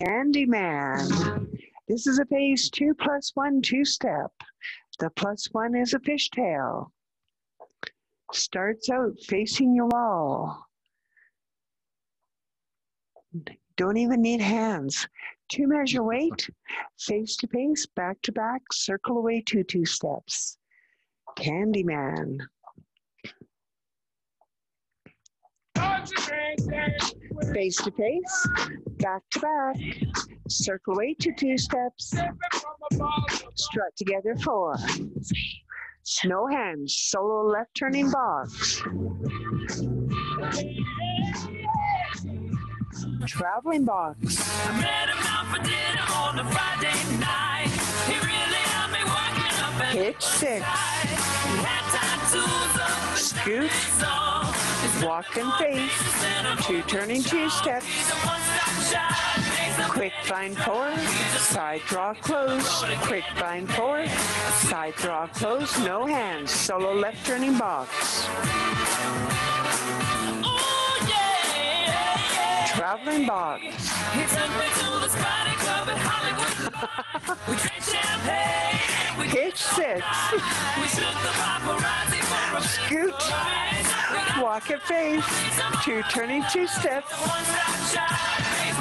Candyman. This is a phase two plus one two step. The plus one is a fishtail. Starts out facing your wall. Don't even need hands. Two measure weight, face to face, back to back, circle away two two steps. Candyman. Face to face, back to back, circle away to two steps, strut together four. Snow hands, solo left turning box. Traveling box. I met him out for dinner on a Friday night. He really had me up at Hitch six. Tattoos his Scoot, walk and face, two turning two steps. Quick vine four, side draw close. Quick vine four, side draw close. No hands, solo left turning box. Traveling box. Hitch six, a scoot, walk and face, two turning two steps.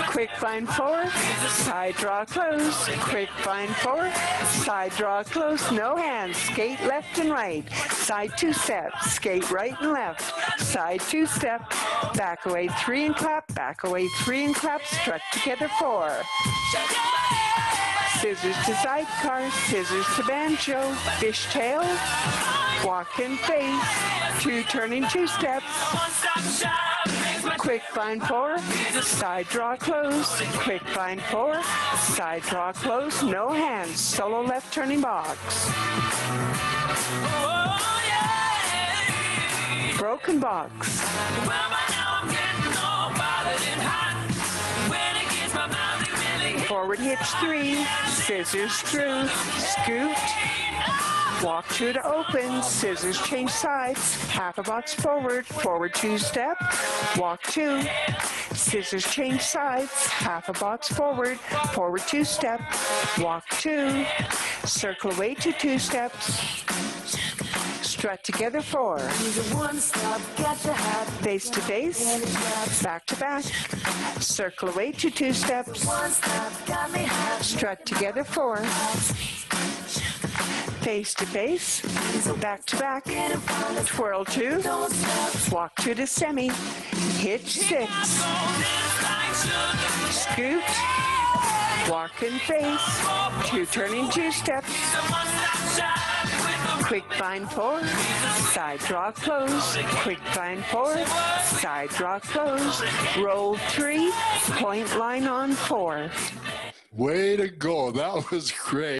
Quick vine four, side draw close. Quick vine four, side draw close. No hands. Skate left and right. Side two steps. Skate right and left. Side two step. Back away three and clap. Back away three and clap. Strut together four. Scissors to sidecar. Scissors to banjo. Fishtail. Walk and face. Two turning two steps. Quick vine four, side draw close. Quick vine four, side draw close. No hands. Solo left turning box. Broken box. Forward hitch three. Scissors through. Scoot. Walk through to open. Scissors change sides. Half a box forward. Forward two step. Walk two. Scissors change sides. Half a box forward. Forward two step. Walk two. Circle away to two steps. Strut together hat, Face to face. Back to back. Circle away to two steps. Strut together four. Face to face. Back to back. Twirl two. Walk two to semi. Hitch six. Scoot. Walk and face. Two turning two steps. Quick vine four. Side draw close. Quick vine four. Side draw close. Roll three. Point line on four. Way to go. That was great.